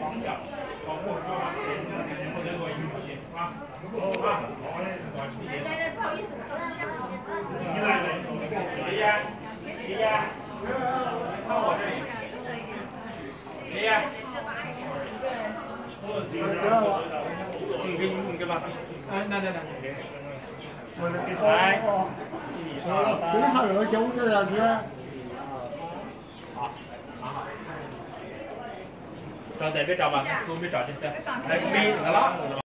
黄脚，保护抓啊！他两年后再给我一批啊！啊，我来承包。好意思，给我，你？好？好，好好。照这边照吧，都没照进去。来，没那个了。